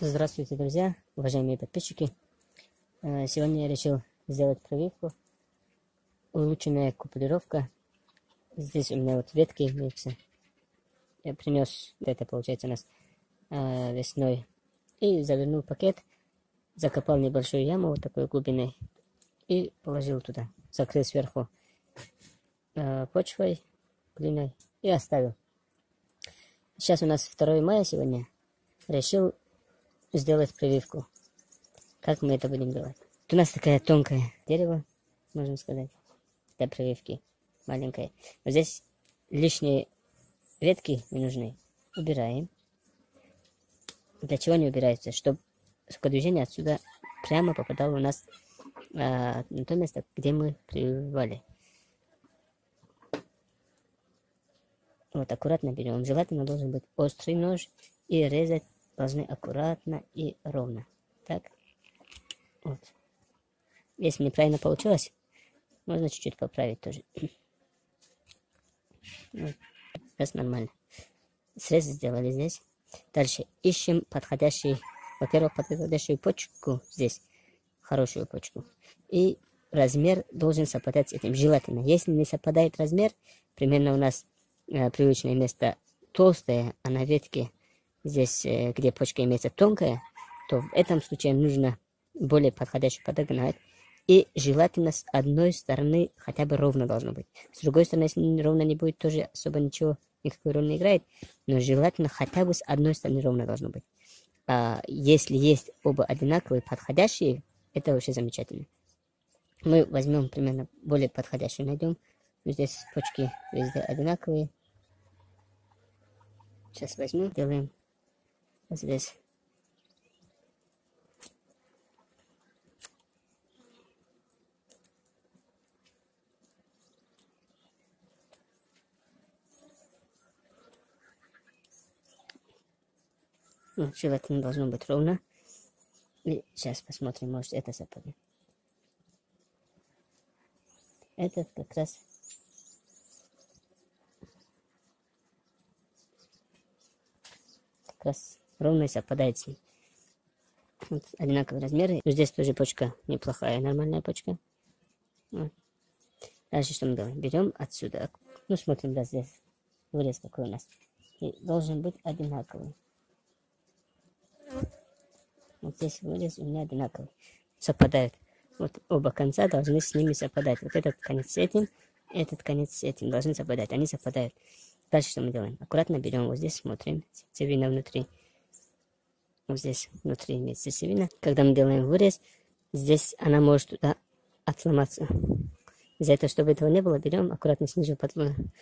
Здравствуйте, друзья, уважаемые подписчики. Э, сегодня я решил сделать прививку. Улучшенная купулировка. Здесь у меня вот ветки имеются. Я принес, это получается у нас э, весной. И завернул пакет, закопал небольшую яму вот такой глубиной и положил туда. Закрыл сверху э, почвой, глиной и оставил. Сейчас у нас 2 мая сегодня. Решил сделать прививку. Как мы это будем делать? У нас такая тонкое дерево, можно сказать, для прививки. Маленькое. Но здесь лишние ветки не нужны. Убираем. Для чего они убираются? Чтобы звуковдвижение отсюда прямо попадало у нас а, на то место, где мы прививали. Вот, аккуратно берем. Желательно должен быть острый нож и резать должны аккуратно и ровно. Так. Вот. Если неправильно получилось, можно чуть-чуть поправить тоже. Вот. Сейчас нормально. Срез сделали здесь. Дальше ищем подходящий, во-первых, подходящую почку здесь, хорошую почку. И размер должен совпадать с этим, желательно. Если не совпадает размер, примерно у нас э, привычное место толстое, а на ветке здесь, э, где почка имеется тонкая, то в этом случае нужно более подходящую подогнать. И желательно с одной стороны хотя бы ровно должно быть. С другой стороны, если ровно не будет, тоже особо ничего, никакой роли не играет. Но желательно хотя бы с одной стороны ровно должно быть. А если есть оба одинаковые, подходящие, это вообще замечательно. Мы возьмем примерно более подходящую, найдем. Здесь почки везде одинаковые. Сейчас возьму, делаем здесь. Ну, желательно должно быть ровно. И сейчас посмотрим, может это совпадет. Этот как раз как раз ровно совпадает с ним. Вот, одинаковые размеры. Но здесь тоже почка неплохая, нормальная почка. Вот. Дальше что мы делаем? Берем отсюда. Ну, смотрим, здесь вырез какой у нас. И должен быть одинаковый. Вот здесь вырез у меня одинаковый. Совпадает. Вот оба конца должны с ними совпадать. Вот этот конец с этим, этот конец с этим должны совпадать. Они совпадают. Дальше что мы делаем? Аккуратно берем вот здесь, смотрим. Сердцевина внутри вот здесь внутри имеется сердцевина. Когда мы делаем вырез, здесь она может туда отломаться. Из-за этого, чтобы этого не было, берем аккуратно снизу подложим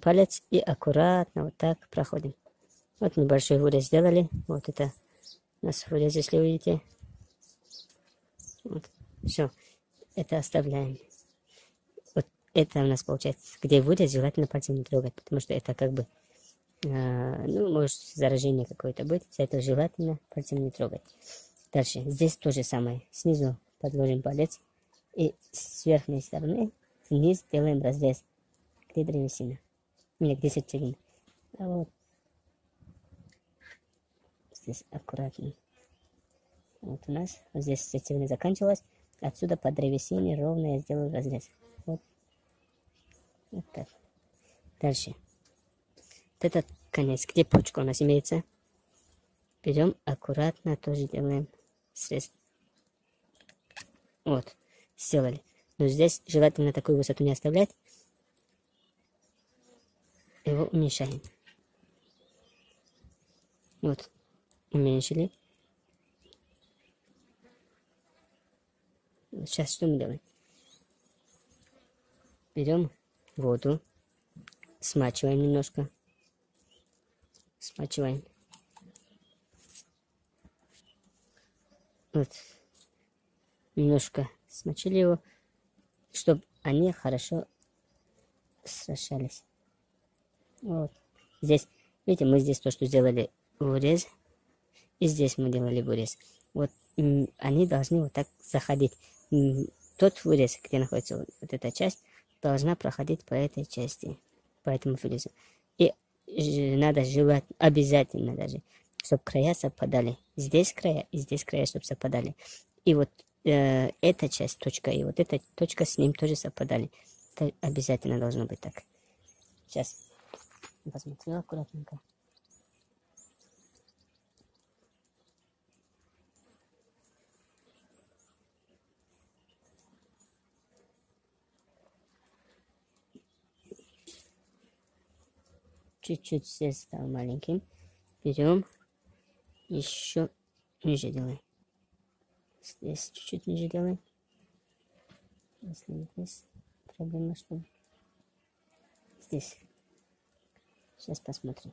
палец и аккуратно вот так проходим. Вот небольшой вырез сделали. Вот это у нас вырез, если видите. Вот. Все. Это оставляем. Вот это у нас получается, где вырез, желательно пальцем не трогать, потому что это как бы ну, может заражение какое-то быть, это желательно пальцем не трогать. Дальше, здесь то же самое, снизу подложим палец и с верхней стороны вниз делаем разрез, где древесина, или где сердцевина. А вот здесь аккуратно. Вот у нас вот здесь сердцевина заканчивалась, отсюда по древесине ровно я сделаю разрез. Вот, вот так. Дальше этот конец, где почка у нас имеется, берем аккуратно, тоже делаем срез. Вот, сделали. Но здесь желательно такую высоту не оставлять. Его уменьшаем. Вот, уменьшили. Сейчас что мы делаем? Берем воду, смачиваем немножко смачиваем. Вот. Немножко смочили его, чтобы они хорошо сращались. Вот. Здесь, видите, мы здесь то, что сделали вырез, и здесь мы делали вырез. Вот они должны вот так заходить. Тот вырез, где находится вот, вот эта часть, должна проходить по этой части, по этому вырезу. Надо желать обязательно даже, чтобы края совпадали. здесь края и здесь края, чтобы совпадали. И вот э, эта часть, точка, и вот эта точка с ним тоже совпадали. Это обязательно должно быть так. Сейчас посмотрю аккуратненько. Чуть-чуть здесь стал маленьким. Берем, еще ниже делаем. Здесь чуть-чуть ниже делаем. Если здесь проблема, что здесь. Сейчас посмотрим.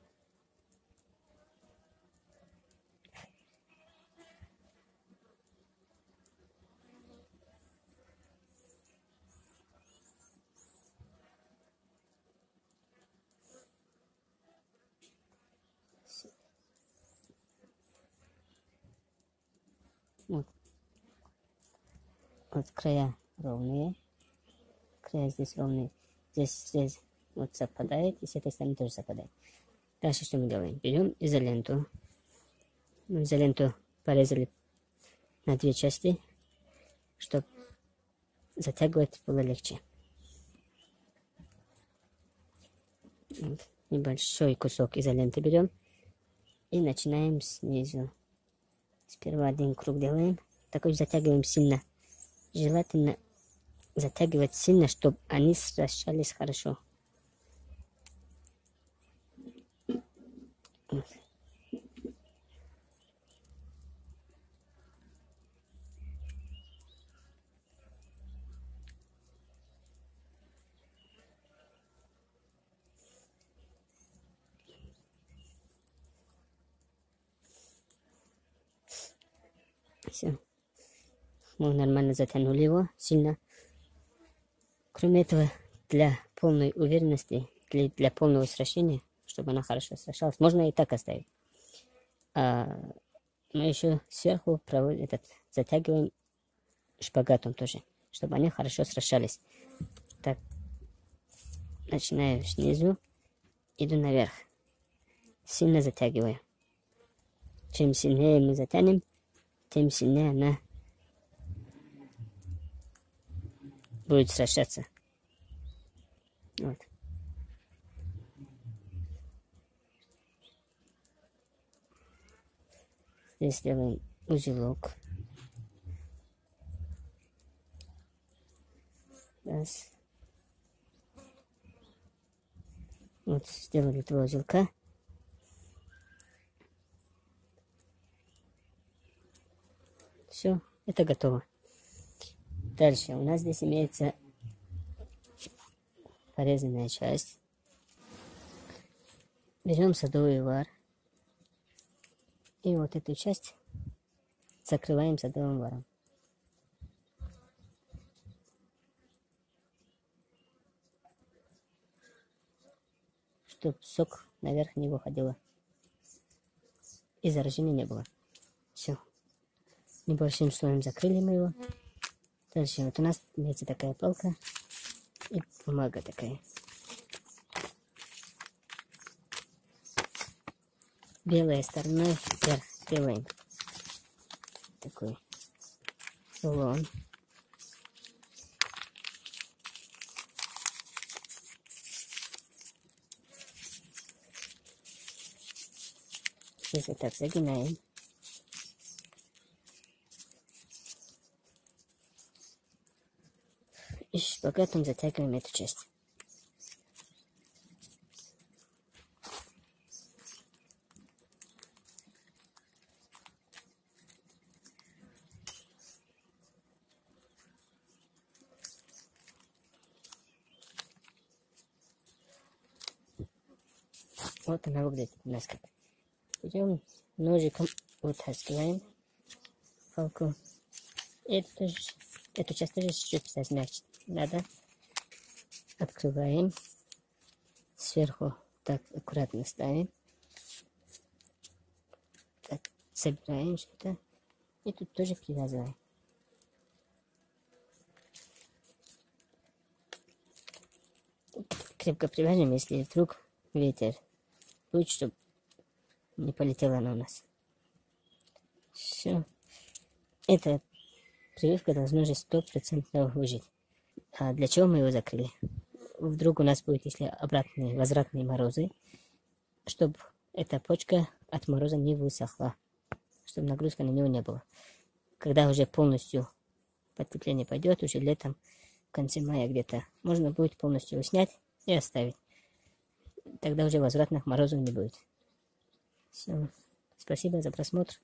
Вот. Края ровные. Края здесь ровные. Здесь, здесь вот совпадает. И с этой стороны тоже совпадает. Дальше что мы делаем? Берем изоленту. Ну, изоленту порезали на две части, чтобы затягивать было легче. Вот. Небольшой кусок изоленты берем и начинаем снизу Сперва один круг делаем. Такой затягиваем сильно. Желательно затягивать сильно, чтобы они сращались хорошо. Все. Мы нормально затянули его сильно. Кроме этого, для полной уверенности, для, для полного сращения, чтобы она хорошо сращалась, можно и так оставить. А мы еще сверху проводим этот, затягиваем шпагатом тоже, чтобы они хорошо сращались. Так, начинаю снизу, иду наверх. Сильно затягиваю. Чем сильнее мы затянем, тем сильнее она будет сращаться. Вот. Здесь делаем узелок. Раз. Вот сделали два узелка. Все, это готово. Дальше у нас здесь имеется порезанная часть. Берем садовый вар. И вот эту часть закрываем садовым варом. Чтобы сок наверх не выходило. И заражения не было. Все небольшим слоем закрыли мы его. Дальше вот у нас имеется такая палка и бумага такая. Белой стороной вверх делаем такой рулон. Вот так загинаем. Шпагатом затягиваем эту часть. Вот она выглядит у нас как. Идем ножиком вытаскиваем палку. Эту, эту часть тоже чуть-чуть размягчить надо. Открываем. Сверху так аккуратно ставим. Так, собираем что-то. И тут тоже привязываем. Крепко привяжем, если вдруг ветер будет, чтобы не полетело на нас. Все. Эта прививка должна же стопроцентно выжить. А для чего мы его закрыли? Вдруг у нас будет, если обратные, возвратные морозы, чтобы эта почка от мороза не высохла, чтобы нагрузка на него не было. Когда уже полностью потепление пойдет, уже летом, в конце мая где-то, можно будет полностью его снять и оставить. Тогда уже возвратных морозов не будет. Все. Спасибо за просмотр.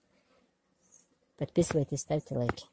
Подписывайтесь, ставьте лайки.